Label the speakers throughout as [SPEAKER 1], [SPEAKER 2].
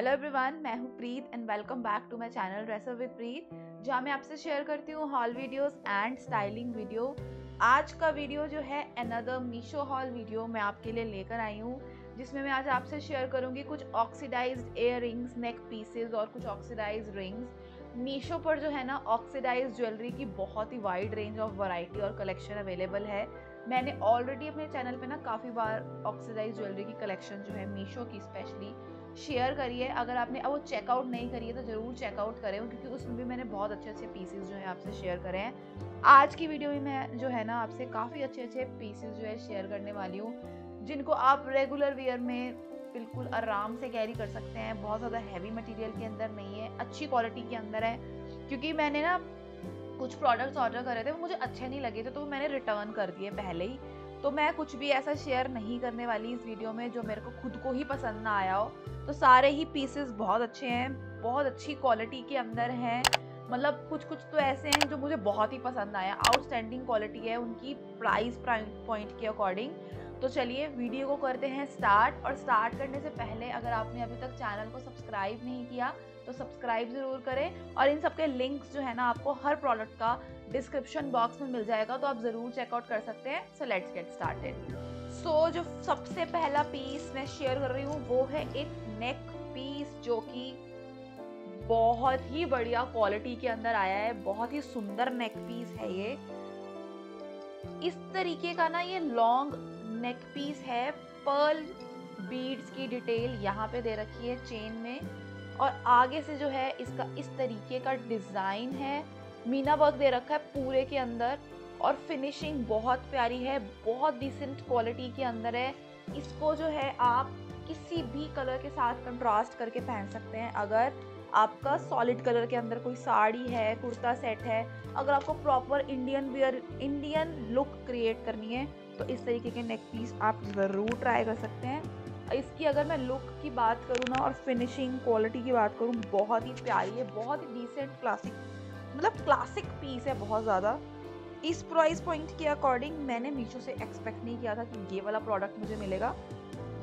[SPEAKER 1] Hello everyone मैं हूँ Preet and welcome back to my channel dress up with Preet जहाँ मैं आपसे शेयर करती हूँ haul videos and styling video आज का वीडियो जो है अनदर मीशो हॉल वीडियो मैं आपके लिए लेकर आई हूँ, जिसमें मैं आज आपसे शेयर करूँगी कुछ oxidise earrings neck pieces और कुछ ऑक्सीडाइज रिंग्स मीशो पर जो है ना ऑक्सीडाइज ज्वेलरी की बहुत ही वाइड रेंज ऑफ़ वैरायटी और कलेक्शन अवेलेबल है। मैंने ऑलरेडी अपने चैनल पे ना काफ़ी बार ऑक्सीडाइज ज्वेलरी की कलेक्शन जो है मीशो की स्पेशली शेयर करिए अगर आपने अब वो चेकआउट नहीं करी है तो ज़रूर चेकआउट करें क्योंकि उसमें भी मैंने बहुत अच्छे अच्छे पीसेस जो है आपसे शेयर करे हैं। आज की वीडियो में मैं जो है ना आपसे काफ़ी अच्छे अच्छे पीसेस जो है शेयर करने वाली हूँ, जिनको आप रेगुलर वेयर में बिल्कुल आराम से कैरी कर सकते हैं। बहुत ज़्यादा हैवी मटेरियल के अंदर नहीं है, अच्छी क्वालिटी के अंदर है, क्योंकि मैंने ना कुछ प्रोडक्ट्स ऑर्डर करे थे, वो मुझे अच्छे नहीं लगे थे तो वो मैंने रिटर्न कर दिए पहले ही। तो मैं कुछ भी ऐसा शेयर नहीं करने वाली इस वीडियो में जो मेरे को खुद को ही पसंद ना आया हो। तो सारे ही पीसेस बहुत अच्छे हैं, बहुत अच्छी क्वालिटी के अंदर हैं। मतलब कुछ कुछ तो ऐसे हैं जो मुझे बहुत ही पसंद आया। आउटस्टैंडिंग क्वालिटी है उनकी प्राइस पॉइंट के अकॉर्डिंग तो चलिए वीडियो को करते हैं स्टार्ट और स्टार्ट करने से पहले अगर आपने अभी तक चैनल को सब्सक्राइब नहीं किया तो सब्सक्राइब ज़रूर करें और इन सबके लिंक्स जो है ना आपको हर प्रोडक्ट का डिस्क्रिप्शन बॉक्स में मिल जाएगा तो आप ज़रूर चेकआउट कर सकते हैं। So let's get started so जो सबसे पहला पीस मैं शेयर कर रही हूँ, वो है एक नेक पीस जो कि बहुत ही बढ़िया क्वालिटी के अंदर आया है। बहुत ही सुंदर नेक पीस है ये। इस तरीके का ना ये लॉन्ग नेक पीस है। पर्ल बीड्स की डिटेल यहाँ पे दे रखी है चेन में। और आगे से जो है इसका, इस तरीके का डिज़ाइन है। मीना वर्क दे रखा है पूरे के अंदर और फिनिशिंग बहुत प्यारी है, बहुत डिसेंट क्वालिटी के अंदर है। इसको जो है आप किसी भी कलर के साथ कंट्रास्ट करके पहन सकते हैं। अगर आपका सॉलिड कलर के अंदर कोई साड़ी है, कुर्ता सेट है, अगर आपको proper Indian wear Indian look create करनी है तो इस तरीके के नेक पीस आप ज़रूर ट्राई कर सकते हैं। इसकी अगर मैं लुक की बात करूँ ना और फिनिशिंग क्वालिटी की बात करूँ, बहुत ही प्यारी है, बहुत ही डिसेंट क्लासिक मतलब क्लासिक पीस है बहुत ज़्यादा। इस प्राइस पॉइंट के अकॉर्डिंग मैंने मीशो से एक्सपेक्ट नहीं किया था कि ये वाला प्रोडक्ट मुझे मिलेगा।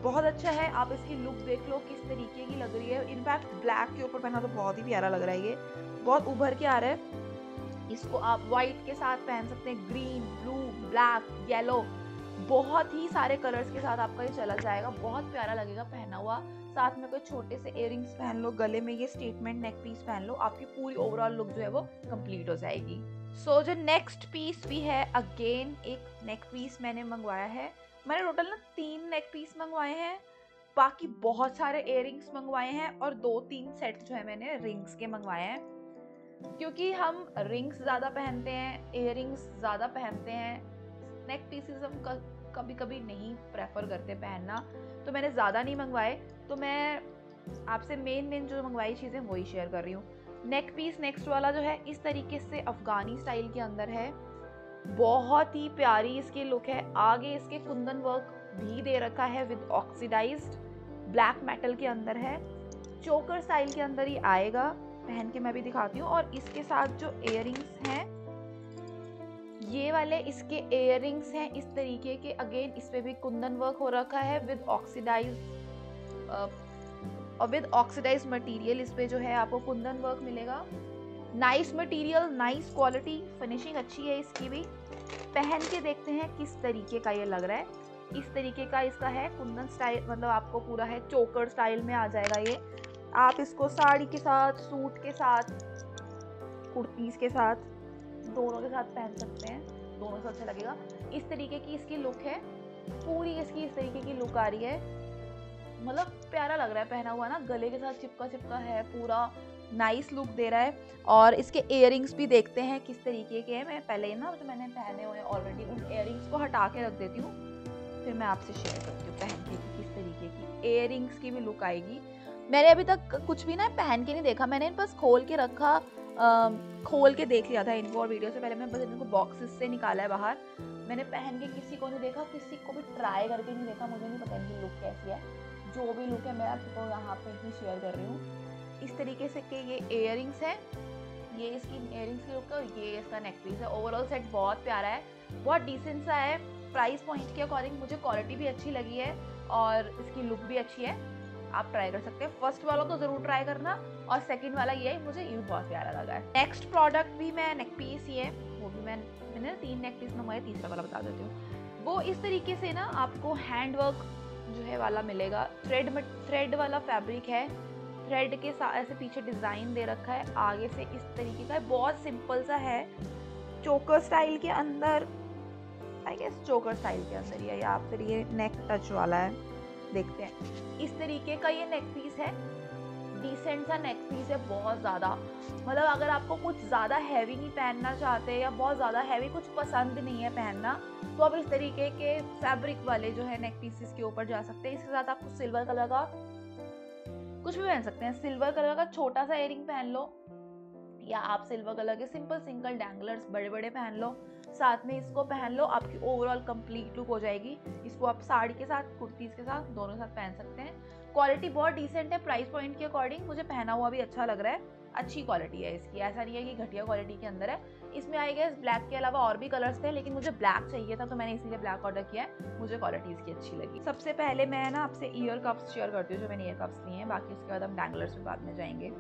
[SPEAKER 1] बहुत अच्छा है, आप इसकी लुक देख लो, किस तरीके की लग रही है। इनफैक्ट ब्लैक के ऊपर पहना तो बहुत ही प्यारा लग रहा है ये। बहुत उभर के आ रहा है। इसको आप वाइट के साथ पहन सकते हैं ग्रीन ब्लू ब्लैक येलो बहुत ही सारे कलर्स के साथ आपका ये चला जाएगा। बहुत प्यारा लगेगा पहना हुआ। साथ में कोई छोटे से इयर पहन लो गले में ये स्टेटमेंट नेक पीस पहन लो आपकी पूरी ओवरऑल लुक जो है वो कंप्लीट हो जाएगी। सो so, जो नेक्स्ट पीस भी है अगेन एक नेक पीस मैंने मंगवाया है। मैंने टोटल ना तीन नेक पीस मंगवाए हैं। बाकी बहुत सारे इयर मंगवाए हैं और दो तीन सेट जो है मैंने रिंग्स के मंगवाए हैं। क्योंकि हम रिंग्स ज़्यादा पहनते हैं इयर ज़्यादा पहनते हैं। नेक पीसेस हम कभी कभी नहीं प्रेफर करते पहनना। तो मैंने ज़्यादा नहीं मंगवाए तो मैं आपसे मेन मेन जो मंगवाई चीज़ें वही शेयर कर रही हूँ। नेक पीस नेक्स्ट वाला जो है, इस तरीके से अफगानी स्टाइल के अंदर है। बहुत ही प्यारी इसकी लुक है। आगे इसके कुंदन वर्क भी दे रखा है विद ऑक्सीडाइज्ड ब्लैक मेटल के अंदर है। चोकर स्टाइल के अंदर ही आएगा। पहन के मैं भी दिखाती हूँ। और इसके साथ जो इयर हैं ये वाले इसके इयर हैं, इस तरीके के अगेन इस पर भी कुंदन वर्क हो रखा है विद ऑक्सीडाइज और विद ऑक्सीडाइज मटेरियल इस पर जो है आपको कुंदन वर्क मिलेगा। Nice material nice quality finishing अच्छी है इसकी भी। पहन के देखते हैं किस तरीके का ये लग रहा है। इस तरीके का इसका है कुंदन स्टाइल मतलब आपको पूरा है चोकर स्टाइल में आ जाएगा ये। आप इसको साड़ी के साथ सूट के साथ कुर्तीज़ के साथ दोनों के साथ पहन सकते हैं। दोनों से अच्छा लगेगा। इस तरीके की इसकी लुक है। पूरी इसकी इस तरीके की लुक आ रही है। मतलब प्यारा लग रहा है पहना हुआ ना। गले के साथ चिपका चिपका है, पूरा नाइस लुक दे रहा है। और इसके इयर भी देखते हैं किस तरीके के हैं। मैं पहले ना जो मैंने पहने हुए हैं ऑलरेडी उन इयर को हटा के रख देती हूँ। फिर मैं आपसे शेयर करती हूँ पहन के किस तरीके की इयर की भी लुक आएगी। मैंने अभी तक कुछ भी ना पहन के नहीं देखा। मैंने बस खोल के रखा खोल के देख लिया था इनको और वीडियो से। पहले मैं बस इनको बॉक्सेस से निकाला है बाहर। मैंने पहन के किसी को नहीं देखा, किसी को भी ट्राई करके नहीं देखा, मुझे नहीं पता इनकी लुक कैसी है। जो भी लुक है, मैं आपको यहाँ पे ही शेयर कर रही हूँ। इस तरीके से कि ये इयर है, ये इसकी इयर की लुक है और ये इसका नेक है। ओवरऑल सेट बहुत प्यारा है, बहुत डिसेंट सा है। प्राइस पॉइंट के अकॉर्डिंग मुझे क्वालिटी भी अच्छी लगी है और इसकी लुक भी अच्छी है। आप ट्राई कर सकते हैं। फ़र्स्ट वाला तो ज़रूर ट्राई करना और सेकंड वाला ये मुझे ये बहुत प्यारा लगा है। नेक्स्ट प्रोडक्ट भी मैं नेक पीस है वो भी मैं मैंने तीन नेक पीस मंगवाया तीसरा वाला बता देती हूँ। वो इस तरीके से ना आपको हैंड वर्क जो है वाला मिलेगा। थ्रेड थ्रेड वाला फैब्रिक है। थ्रेड के साथ ऐसे पीछे डिज़ाइन दे रखा है। आगे से इस तरीके का बहुत सिंपल सा है। चोकर स्टाइल के अंदर आई गेस चोकर स्टाइल के अंदर या फिर ये नेक टच वाला है। देखते हैं। इस तरीके का ये नेक पीस है। डिसेंट सा नेक पीस है बहुत ज़्यादा। मतलब अगर आपको कुछ ज़्यादा हैवी नहीं पहनना चाहते या बहुत ज़्यादा हैवी कुछ पसंद नहीं है पहनना तो आप इस तरीके के फैब्रिक वाले जो है नेक पीसेस के ऊपर जा सकते हैं। इसके साथ आपको सिल्वर कलर का कुछ भी पहन सकते हैं। सिल्वर कलर का छोटा सा इयरिंग पहन लो। या आप सिल्वर कलर के सिंपल सिंगल डैंगलर्स बड़े बड़े पहन लो, साथ में इसको पहन लो, आपकी ओवरऑल कंप्लीट लुक हो जाएगी। इसको आप साड़ी के साथ कुर्तीज़ के साथ, दोनों के साथ पहन सकते हैं। क्वालिटी बहुत डिसेंट है प्राइस पॉइंट के अकॉर्डिंग मुझे पहना हुआ भी अच्छा लग रहा है। अच्छी क्वालिटी है इसकी, ऐसा नहीं है कि घटिया क्वालिटी के अंदर है। इसमें आई गेस ब्लैक के अलावा और भी कलर्स थे, लेकिन मुझे ब्लैक चाहिए था तो मैंने इसीलिए ब्लैक ऑर्डर किया है। मुझे क्वालिटी इसकी अच्छी लगी। सबसे पहले मैं ना आपसे ईयर कप्स शेयर करती हूँ, जो मैंने ईयर कप्स लिए हैं, बाकी उसके बाद हम डैंगलर्स में बाद में जाएँगे।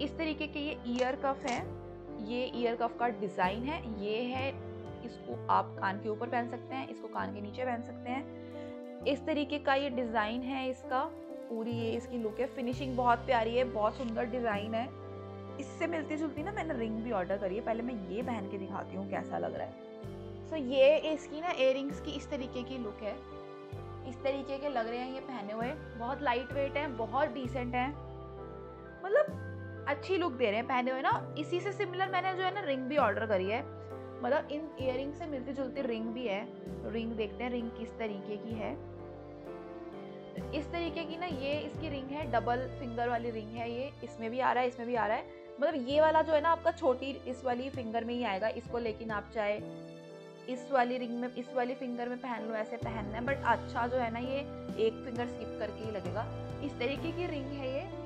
[SPEAKER 1] इस तरीके के ये ईयर कफ है ये ईयर कफ का डिज़ाइन है ये है इसको आप कान के ऊपर पहन सकते हैं इसको कान के नीचे पहन सकते हैं। इस तरीके का ये डिज़ाइन है इसका पूरी ये इसकी लुक है। फिनिशिंग बहुत प्यारी है बहुत सुंदर डिज़ाइन है। इससे मिलती जुलती ना मैंने रिंग भी ऑर्डर करी है पहले मैं ये पहन के दिखाती हूँ कैसा लग रहा है। सो so, ये इसकी ना इयर की इस तरीके की लुक है। इस तरीके के लग रहे हैं ये पहने हुए। बहुत लाइट वेट है बहुत डिसेंट है। मतलब अच्छी लुक दे रहे हैं पहने हुए ना। इसी से सिमिलर मैंने जो है ना रिंग भी ऑर्डर करी है। मतलब इन इयर से मिलती जुलती रिंग भी है। रिंग देखते हैं रिंग किस तरीके की है। इस तरीके की ना ये इसकी रिंग है डबल फिंगर वाली रिंग है ये। इसमें भी आ रहा है, इसमें भी आ रहा है। मतलब ये वाला जो है ना आपका छोटी इस वाली फिंगर में ही आएगा। इसको लेकिन आप चाहे इस वाली रिंग में, इस वाली फिंगर में पहन लो, ऐसे पहनना है। बट अच्छा जो है ना ये एक फिंगर स्किप करके ही लगेगा। इस तरीके की रिंग है ये।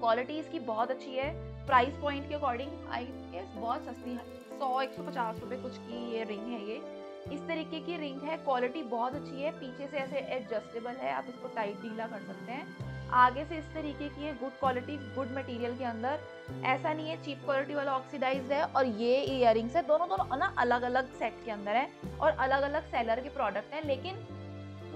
[SPEAKER 1] क्वालिटी इसकी बहुत अच्छी है। प्राइस पॉइंट के अकॉर्डिंग आई गेस बहुत सस्ती है। सौ, एक सौ पचास रुपये कुछ की ये रिंग है ये। इस तरीके की रिंग है। क्वालिटी बहुत अच्छी है। पीछे से ऐसे एडजस्टेबल है। आप इसको टाइट ढीला कर सकते हैं। आगे से इस तरीके की है गुड क्वालिटी गुड मटेरियल के अंदर। ऐसा नहीं है चीप क्वालिटी वाला ऑक्सीडाइज है और ये इयर है। दोनों दोनों, ना अलग अलग सेट के अंदर है और अलग अलग सेलर के प्रोडक्ट हैं। लेकिन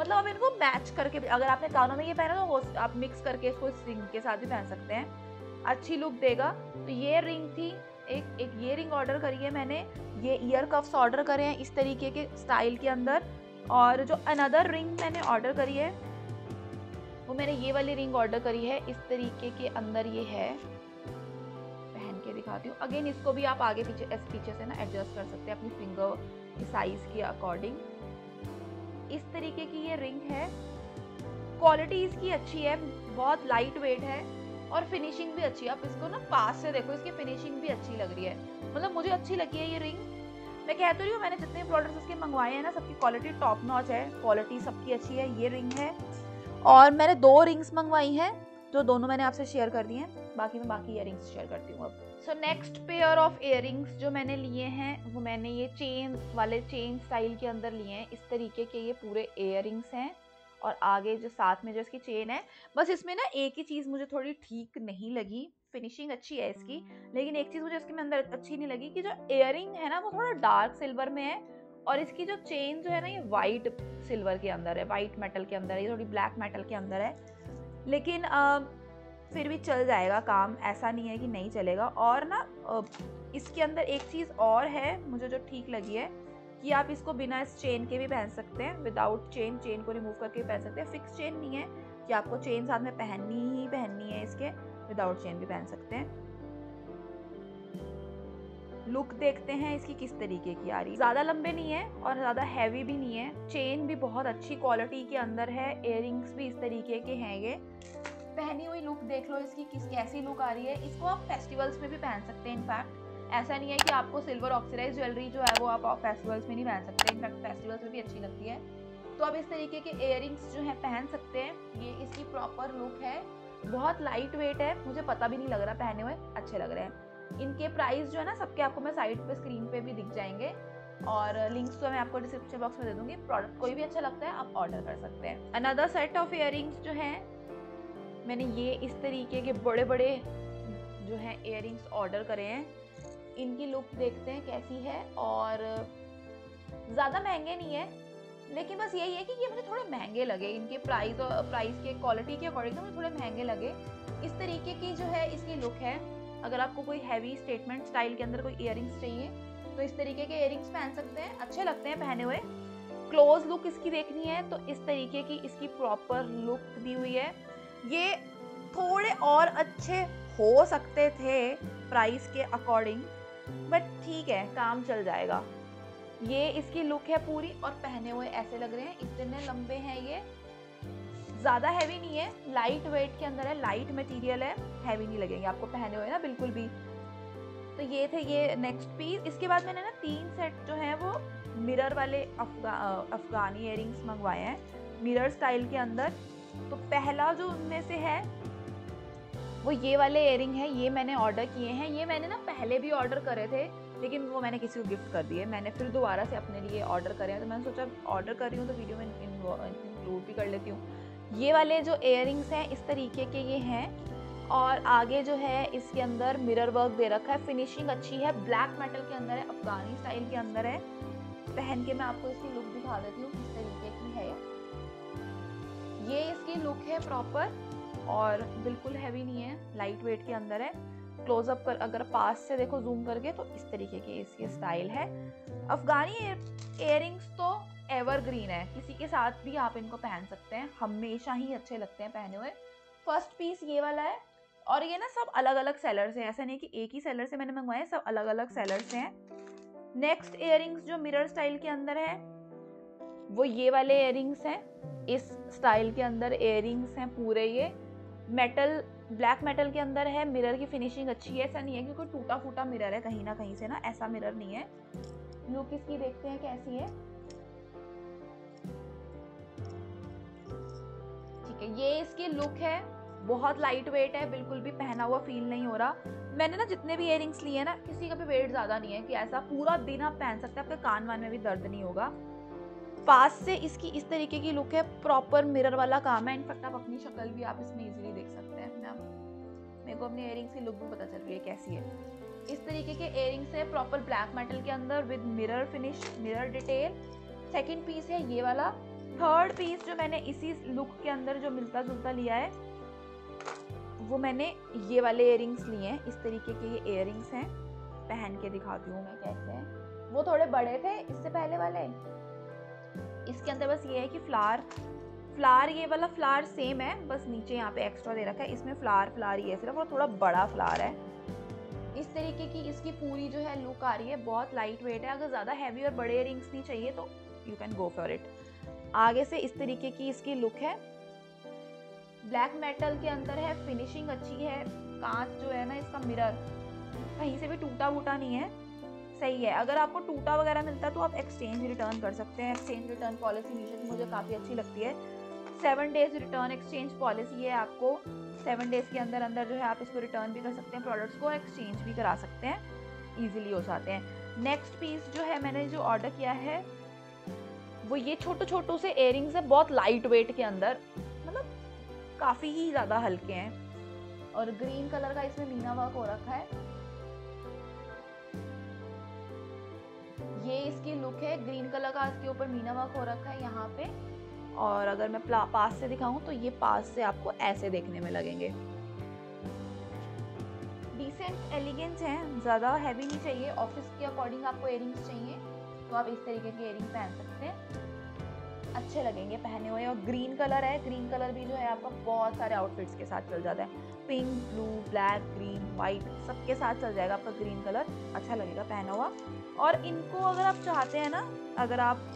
[SPEAKER 1] मतलब आप इनको मैच करके अगर आपने कानों में ये पहना तो आप मिक्स करके इसको इस रिंग के साथ भी पहन सकते हैं। अच्छी लुक देगा। तो ये रिंग थी, एक एक ये रिंग ऑर्डर करी है मैंने। ये ईयर कफ्स ऑर्डर करे हैं इस तरीके के स्टाइल के अंदर। और जो अनदर रिंग मैंने ऑर्डर करी है, वो मैंने ये वाली रिंग ऑर्डर करी है। इस तरीके के अंदर ये है। पहन के दिखाती हूँ। अगेन इसको भी आप आगे पीछे पीछे से ना एडजस्ट कर सकते हैं अपनी फिंगर साइज़ के अकॉर्डिंग इस तरीके की ये रिंग है। क्वालिटी इसकी अच्छी है, बहुत लाइट वेट है और फिनिशिंग भी अच्छी है। आप इसको ना पास से देखो, इसकी फिनिशिंग भी अच्छी लग रही है। मतलब मुझे अच्छी लगी है ये रिंग। मैं कह तो रही हूँ, मैंने जितने प्रोडक्ट्स इसके मंगवाए हैं ना, सबकी क्वालिटी टॉप नॉच है क्वालिटी सबकी अच्छी है, ये रिंग है। और मैंने दो रिंग्स मंगवाई हैं, जो दोनों मैंने आपसे शेयर कर दी हैं। बाकी मैं बाकी इयर शेयर करती हूँ अब। So next pair of ear जो मैंने लिए हैं वो मैंने ये चेन वाले चेन स्टाइल के अंदर लिए हैं। इस तरीके के ये पूरे इयर हैं और आगे जो साथ में जो इसकी चेन है बस इसमें ना एक ही चीज़ मुझे थोड़ी ठीक नहीं लगी। फिनिशिंग अच्छी है इसकी लेकिन एक चीज़ मुझे इसके में अंदर अच्छी नहीं लगी कि जो एयर है ना वो थोड़ा डार्क सिल्वर में है और इसकी जो चेन जो है ना ये वाइट सिल्वर के अंदर है वाइट मेटल के अंदर है ये थोड़ी ब्लैक मेटल के अंदर है। लेकिन आ, फिर भी चल जाएगा काम, ऐसा नहीं है कि नहीं चलेगा। और ना इसके अंदर एक चीज़ और है, मुझे जो ठीक लगी है, कि आप इसको बिना इस चेन के भी पहन सकते हैं विदाउट चेन चेन को रिमूव करके पहन सकते हैं। फिक्स चेन नहीं है कि आपको चेन साथ में पहननी ही पहननी है इसके विदाउट चेन भी पहन सकते हैं। लुक देखते हैं इसकी किस तरीके की आ रही है। ज़्यादा लंबे नहीं है और ज़्यादा हैवी भी नहीं है। चेन भी बहुत अच्छी क्वालिटी के अंदर है इयर भी इस तरीके के हैं ये। पहनी हुई लुक देख लो इसकी, किस, कैसी लुक आ रही है। इसको आप फेस्टिवल्स में भी पहन सकते हैं इनफैक्ट ऐसा नहीं है कि आपको सिल्वर ऑक्सीडाइज ज्वेलरी जो है वो आप फेस्टिवल्स में नहीं पहन सकते इनफैक्ट फेस्टिवल्स में भी अच्छी लगती है। तो आप इस तरीके के इयर जो है, पहन सकते हैं। ये इसकी प्रॉपर लुक है। बहुत लाइट वेट है। मुझे पता भी नहीं लग रहा पहने हुए, अच्छे लग रहे हैं। इनके प्राइस जो है ना, सबके आपको मैं साइड पे स्क्रीन पे भी दिख जाएँगे। और लिंक्स तो मैं आपको डिस्क्रिप्शन बॉक्स में दे दूँगी। प्रोडक्ट कोई भी अच्छा लगता है, आप ऑर्डर कर सकते हैं। अनदर सेट ऑफ़ इयर जो है मैंने ये इस तरीके के बड़े बड़े जो हैं इयर ऑर्डर करे हैं। इनकी लुक देखते हैं कैसी है और ज़्यादा महँगे नहीं है, लेकिन बस यही है कि ये मुझे थोड़े महँगे लगे। इनके प्राइस और प्राइस के क्वालिटी के अकॉर्डिंग मुझे थोड़े महँगे लगे। इस तरीके की जो है इसकी लुक है। अगर आपको कोई हैवी स्टेटमेंट स्टाइल के अंदर कोई इयर चाहिए तो इस तरीके के इयर पहन सकते हैं। अच्छे लगते हैं पहने हुए। क्लोज लुक इसकी देखनी है तो इस तरीके की इसकी प्रॉपर लुक दी हुई है। ये थोड़े और अच्छे हो सकते थे प्राइस के अकॉर्डिंग बट ठीक है, काम चल जाएगा। ये इसकी लुक है पूरी और पहने हुए ऐसे लग रहे हैं, इतने लंबे हैं ये। ज़्यादा हैवी नहीं है लाइट वेट के अंदर है लाइट मटेरियल है हैवी नहीं लगेंगे, आपको पहने हुए ना बिल्कुल भी। तो ये थे ये नेक्स्ट पीस इसके बाद मैंने ना तीन सेट जो है वो मिरर वाले अफगा, अफगानी इयर मंगवाए हैं। मिरर स्टाइल के अंदर तो पहला जो उनमें से है, वो ये वाले इयर है, ये मैंने ऑर्डर किए हैं। ये मैंने ना पहले भी ऑर्डर करे थे, लेकिन वो मैंने किसी को गिफ्ट कर दिए। मैंने फिर दोबारा से अपने लिए ऑर्डर करे हैं। तो मैंने सोचा ऑर्डर कर रही हूँ तो वीडियो में इंक्लूड भी कर लेती हूँ। ये वाले जो इयर हैं, इस तरीके के ये हैं। और आगे जो है, इसके अंदर मिरर वर्क दे रखा है। फिनिशिंग अच्छी है। ब्लैक मेटल के अंदर है, अफगानी स्टाइल के अंदर है। पहन के मैं आपको इसकी लुक दिखा देती है। ये इसकी लुक है प्रॉपर और बिल्कुल हैवी नहीं है लाइट वेट के अंदर है। क्लोजअप कर, अगर पास से देखो जूम करके तो इस तरीके की इसकी स्टाइल है। अफगानी इयर तो एवरग्रीन है। किसी के साथ भी आप इनको पहन सकते हैं। हमेशा ही अच्छे लगते हैं पहने हुए। फ़र्स्ट पीस ये वाला है। और ये ना सब अलग अलग सेलर से ऐसा नहीं कि एक ही सेलर से मैंने मंगवाए सब अलग अलग सेलर से हैं। नेक्स्ट इयर जो मिरर स्टाइल के अंदर है वो ये वाले इयर हैं, इस स्टाइल के अंदर इयर हैं पूरे ये। मेटल ब्लैक मेटल के अंदर है मिरर की फिनिशिंग अच्छी है, ऐसा नहीं है कि कोई टूटा फूटा मिरर है कहीं ना कहीं से ना, ऐसा मिरर नहीं है। लुक इसकी देखते हैं कैसी है। ठीक है, ये इसकी लुक है, बहुत लाइट वेट है, बिल्कुल भी पहना हुआ फील नहीं हो रहा। मैंने ना जितने भी इयर लिए हैं ना, किसी का भी वेट ज़्यादा नहीं है कि ऐसा पूरा दिन आप पहन सकते हैं, आपके कान वान में भी दर्द नहीं होगा। पास से इसकी इस तरीके की लुक है प्रॉपर मिरर वाला काम है। इनफैक्ट आप अपनी शक्ल भी आप इसमें इजीली देख सकते हैं। मैं मेरे को अपनी इयर की लुक भी पता चल रही है कैसी है। इस तरीके के इयर है प्रॉपर ब्लैक मेटल के अंदर with mirror finish mirror detail second piece है ये वाला। थर्ड पीस जो मैंने इसी लुक के अंदर जो मिलता जुलता लिया है, वो मैंने ये वाले इयर लिए हैं। इस तरीके के ये इयर हैं। पहन के दिखाती हूँ मैं कैसे हैं। वो थोड़े बड़े थे, इससे पहले वाले। इसके अंदर बस ये है कि फ्लावर फ्लावर ये वाला फ्लावर सेम है, बस नीचे यहाँ पे एक्स्ट्रा दे रखा है। इसमें फ्लावर फ्लावर ये सिर्फ़ और थोड़ा बड़ा फ्लावर है। इस तरीके की इसकी पूरी जो है लुक आ रही है, बहुत लाइट वेट है। अगर ज़्यादा हैवी और बड़े रिंग्स नहीं चाहिए तो you can go for it आगे से इस तरीके की इसकी लुक है। ब्लैक मेटल के अंदर है फिनिशिंग अच्छी है। कांच जो है ना, इसका मिरर कहीं से भी टूटा वूटा नहीं है। सही है। अगर आपको टूटा वगैरह मिलता है तो आप एक्सचेंज रिटर्न कर सकते हैं। एक्सचेंज रिटर्न पॉलिसी की मुझे काफ़ी अच्छी लगती है। Seven days return exchange policy है आपको। सेवन डेज़ के अंदर अंदर जो है आप इसको रिटर्न भी कर सकते हैं प्रोडक्ट्स को एक्सचेंज भी करा सकते हैं। ईजिली हो जाते हैं। नेक्स्ट पीस जो है मैंने जो ऑर्डर किया है वो ये छोटे छोटों से एयरिंग्स है बहुत लाइट वेट के अंदर। मतलब काफ़ी ही ज़्यादा हल्के हैं। और ग्रीन कलर का इसमें मीना वर्क हो रखा है। ये इसकी लुक है ग्रीन कलर का इसके ऊपर मीना वर्क हो रखा है यहाँ पे। और अगर मैं पास से दिखाऊँ तो ये पास से आपको ऐसे देखने में लगेंगे। डिसेंट एलिगेंस हैं, ज़्यादा हैवी नहीं चाहिए। ऑफ़िस के अकॉर्डिंग आपको एयरिंग्स चाहिए तो आप इस तरीके के एयरिंग पहन सकते हैं। अच्छे लगेंगे पहने हुए। और ग्रीन कलर है ग्रीन कलर भी जो है आपका बहुत सारे आउटफिट्स के साथ चल जाता है। Pink blue black green white सबके साथ चल जाएगा आपका ग्रीन कलर अच्छा लगेगा, पहना हुआ। और इनको अगर आप चाहते हैं ना, अगर आप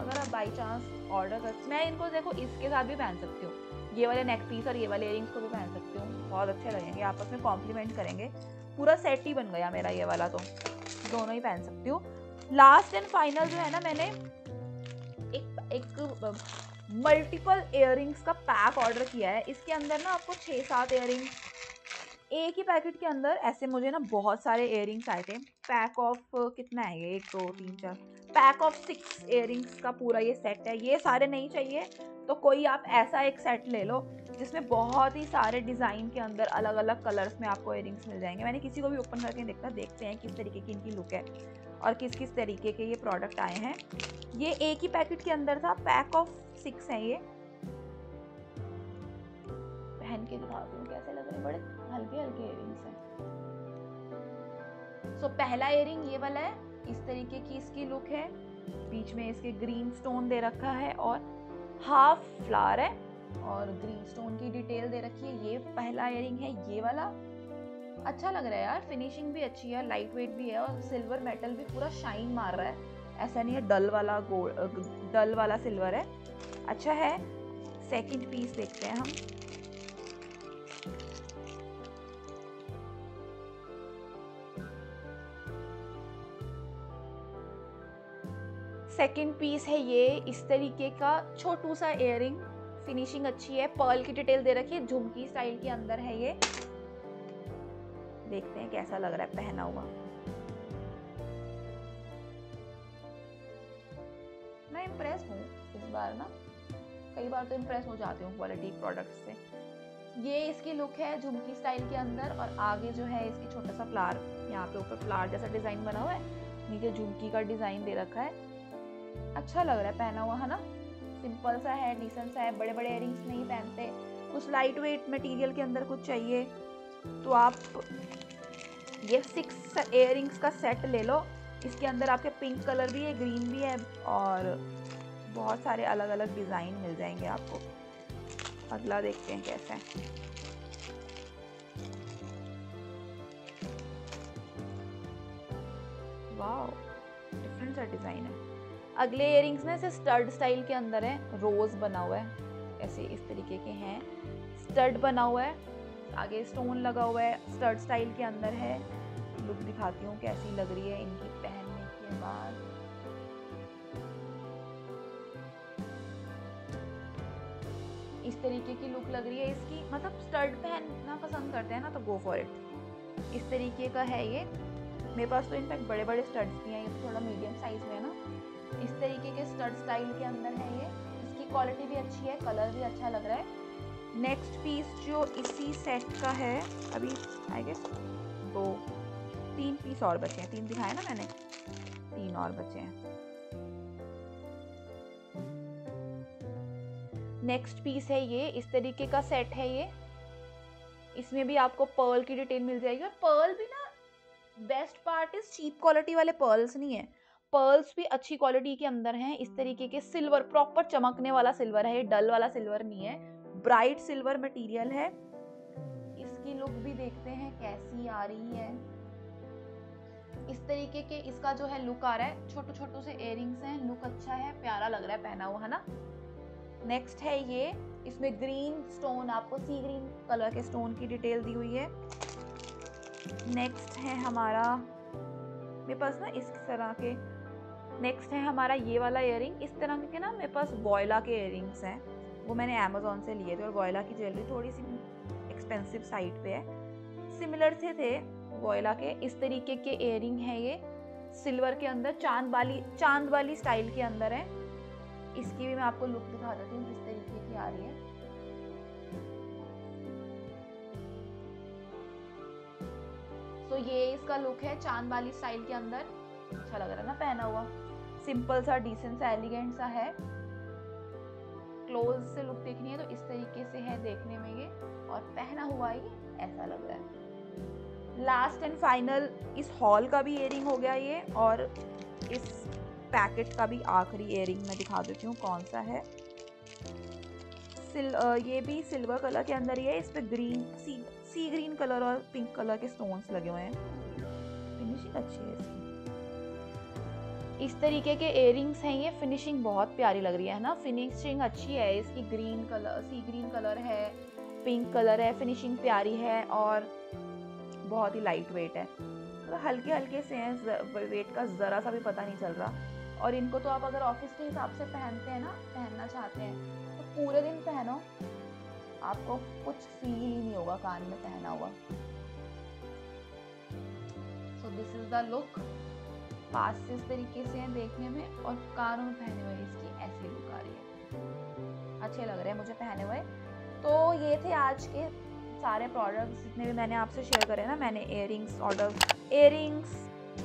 [SPEAKER 1] अगर आप बाई चांस ऑर्डर कर, मैं इनको देखो इसके साथ भी पहन सकती हूँ। ये वाले नेक पीस और ये वाले इयरिंग्स को भी पहन सकती हूँ। बहुत अच्छे लगेंगे आप उसमें कॉम्प्लीमेंट करेंगे। पूरा सेट ही बन गया मेरा ये वाला तो। दोनों ही पहन सकती हूँ। लास्ट एंड फाइनल जो है ना, मैंने एक एक मल्टीपल इयर का पैक ऑर्डर किया है। इसके अंदर ना आपको छः सात इयर एक ही पैकेट के अंदर ऐसे मुझे ना बहुत सारे इयर आए थे। पैक ऑफ़ कितना है ये? एक, दो, तीन, चार। पैक ऑफ़ सिक्स इयर का पूरा ये सेट है। ये सारे नहीं चाहिए तो कोई आप ऐसा एक सेट ले लो, जिसमें बहुत ही सारे डिज़ाइन के अंदर अलग अलग कलर्स में आपको इयर मिल जाएँगे। मैंने किसी को भी ओपन करके देखा। देखते हैं किस तरीके की इनकी लुक है और किस किस तरीके के ये प्रोडक्ट आए हैं। ये एक ही पैकेट के अंदर था। पैक ऑफ़ सिक्स है ये। पहन के दिखाती हूँ कैसे लग रहे हैं? बड़े हल्के हल्के इयरिंग्स हैं। सो so, पहला इयरिंग ये वाला है इस तरीके की इसकी लुक है। बीच में इसके ग्रीन स्टोन दे रखा है और हाफ़ फ्लावर है और ग्रीन स्टोन की डिटेल दे रखी है। ये पहला इयरिंग है ये वाला। अच्छा लग रहा है यार फिनिशिंग भी अच्छी है लाइट वेट भी है और सिल्वर मेटल भी पूरा शाइन मार रहा है। ऐसा नहीं है डल वाला गोल्ड डल वाला सिल्वर है। अच्छा है सेकंड पीस देखते हैं हम। सेकंड पीस है ये, इस तरीके का छोटू सा इयरिंग फिनिशिंग अच्छी है। पर्ल की डिटेल दे रखी है, झुमकी स्टाइल के अंदर है ये। देखते हैं कैसा लग रहा है पहना हुआ। मैं इम्प्रेस हूँ इस बार ना। कई बार तो इम्प्रेस हो जाती हूँ क्वालिटी प्रोडक्ट से। ये इसकी लुक है झुमकी स्टाइल के अंदर और आगे जो है इसकी छोटा सा फ्लावर यहाँ पे ऊपर फ्लावर जैसा डिज़ाइन बना हुआ है। नीचे झुमकी का डिज़ाइन दे रखा है। अच्छा लग रहा है पहना हुआ, है ना? सिंपल सा है डिसेंट सा है बड़े बड़े इयरिंग्स नहीं पहनते। कुछ लाइट वेट मटेरियल के अंदर कुछ चाहिए तो आप ये सिक्स इयरिंग्स का सेट ले लो। इसके अंदर आपके पिंक कलर भी है ग्रीन भी है, और बहुत सारे अलग अलग डिज़ाइन मिल जाएँगे आपको। अगला देखते हैं कैसा है। वाह डिफरेंट सा डिज़ाइन है। अगले इयरिंग्स ना ऐसे स्टड स्टाइल के अंदर है रोज़ बना हुआ है, ऐसे इस तरीके के हैं। स्टड बना हुआ है, आगे स्टोन लगा हुआ है स्टड स्टाइल के अंदर है। लुक दिखाती हूँ कैसी लग रही है इनकी पहनने के बाद। इस तरीके की लुक लग रही है इसकी। मतलब स्टड पहनना पसंद करते हैं ना तो गो फॉर इट इस तरीके का है ये। मेरे पास तो इनफैक्ट बड़े बड़े स्टड्स भी हैं, ये तो थोड़ा मीडियम साइज़ में है ना। इस तरीके के स्टड स्टाइल के अंदर है ये। इसकी क्वालिटी भी अच्छी है कलर भी अच्छा लग रहा है। नेक्स्ट पीस जो इसी सेट का है, अभी आई गेस दो तीन पीस और बचे हैं। तीन दिखाए ना मैंने? तीन और बचे हैं। नेक्स्ट पीस है ये। इस तरीके का सेट है ये। इसमें भी आपको पर्ल की डिटेल मिल जाएगी। और पर्ल भी ना best part is cheap quality वाले पर्ल्स नहीं है। पर्ल्स भी अच्छी क्वालिटी के अंदर हैं। इस तरीके के सिल्वर प्रॉपर चमकने वाला सिल्वर है। ये डल वाला सिल्वर नहीं है। ब्राइट सिल्वर मटेरियल है। इसकी लुक भी देखते हैं, कैसी आ रही है। इस तरीके के इसका जो है लुक आ रहा है। छोटे छोटे से इयरिंग्स हैं। लुक अच्छा है। प्यारा लग रहा है पहना हुआ, है ना? नेक्स्ट है ये। इसमें ग्रीन स्टोन आपको सी ग्रीन कलर के स्टोन की डिटेल दी हुई है। नेक्स्ट है हमारा, मेरे पास ना इस तरह के नेक्स्ट है हमारा ये वाला इयर इस तरह के ना मेरे पास वॉयला के इयर हैं। वो मैंने अमेज़ोन से लिए थे और वॉयला की ज्वेलरी थोड़ी सी एक्सपेंसिव साइड पे है। सिमिलर से थे वॉयला के। इस तरीके के इयर है ये। सिल्वर के अंदर, चाँद वाली चाँद वाली स्टाइल के अंदर है। इसकी भी मैं आपको लुक दिखा देती हूँ किस तरीके की आ रही है। तो ये इसका लुक है चाँद वाली स्टाइल के अंदर। अच्छा लग रहा है ना, पहना हुआ। सिंपल सा डिसेंट सा एलिगेंट सा है। क्लोज से लुक देखनी है तो इस तरीके से है देखने में ये। और पहना हुआ ही ऐसा लग रहा है। लास्ट एंड फाइनल इस हॉल का भी इयरिंग हो गया ये और इस पैकेट का भी आखिरी इयरिंग मैं दिखा देती हूँ कौन सा है। सिल ये भी सिल्वर कलर के अंदर ही है। इस पर green sea sea green colour और पिंक कलर के स्टोन्स लगे हुए हैं। फिनिशिंग अच्छी है इसकी। इस तरीके के इयरिंग्स हैं ये फिनिशिंग बहुत प्यारी लग रही है ना? फिनिशिंग अच्छी है, इसकी green colour sea green colour है पिंक कलर है फिनिशिंग प्यारी है और बहुत ही लाइट वेट है। तो हल्के हल्के से हैं वेट का ज़रा सा भी पता नहीं चल रहा। और इनको तो आप अगर ऑफ़िस के हिसाब से पहनते हैं ना, पहनना चाहते हैं तो पूरे दिन पहनो। आपको कुछ फील ही नहीं होगा, कान में पहना हुआ। So this is the look पास इस तरीके से हैं देखने में और कानों में पहने हुए इसकी ऐसी लुक आ रही है। अच्छे लग रहे हैं मुझे पहने हुए। तो ये थे आज के सारे प्रोडक्ट्स जितने भी मैंने आपसे शेयर करे ना मैंने ear order ear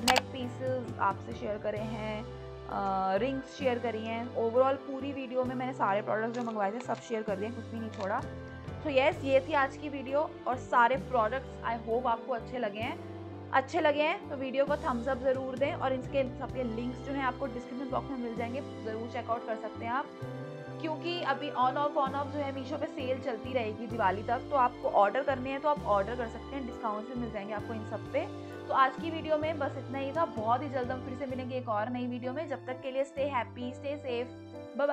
[SPEAKER 1] neck pieces आपसे शेयर करे हैं रिंग्स शेयर करी हैं। ओवरऑल पूरी वीडियो में मैंने सारे प्रोडक्ट्स जो मंगवाए थे सब शेयर कर दिए कुछ भी नहीं छोड़ा। तो so, यस ये थी आज की वीडियो और सारे प्रोडक्ट्स आई होप आपको अच्छे लगे हैं। अच्छे लगे हैं तो वीडियो को थम्स अप ज़रूर दें और इसके सबके लिंक्स जो हैं आपको डिस्क्रिप्शन बॉक्स में मिल जाएँगे, ज़रूर चेकआउट कर सकते हैं आप। क्योंकि अभी ऑन ऑफ़ ऑन ऑफ़ जो है मीशो पे सेल चलती रहेगी दिवाली तक तो आपको ऑर्डर करने हैं तो आप ऑर्डर कर सकते हैं डिस्काउंट भी मिल जाएँगे आपको इन सब पे। तो आज की वीडियो में बस इतना ही था, बहुत ही जल्द हम फिर से मिलेंगे एक और नई वीडियो में। जब तक के लिए stay happy stay safe bye